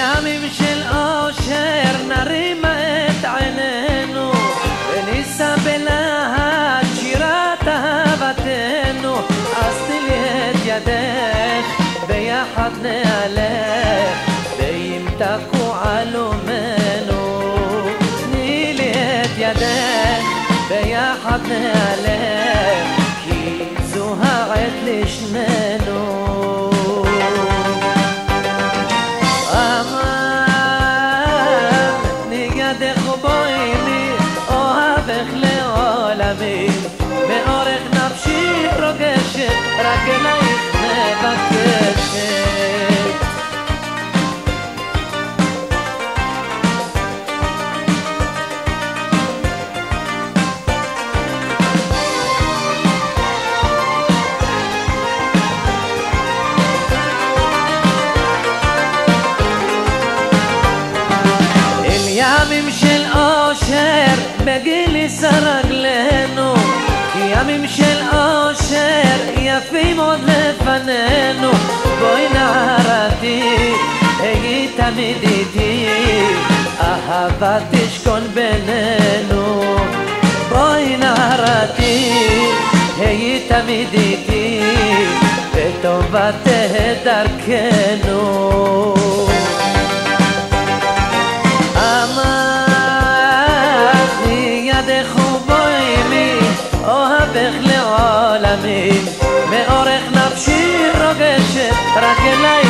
ايامي مش القوشر ناري مات عينينو بنسى بلاها شيراتها باتينو قصدي ليد يديك بيا حضني عليك بيمتكو علو منو نيليد يديك بيا حضني عليك كيزوها عدلش منو מלך לעולמים. φανένου βοηνάρατη Εγί τα μυδιτή αχαβά της κονπενένου Βοηνάρατη Εγί τα μητητή Ετοβάτε δαρκένου. para que la.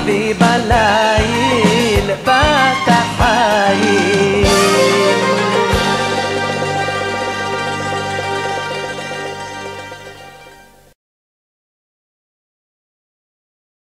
شاحة كوخبي بلايل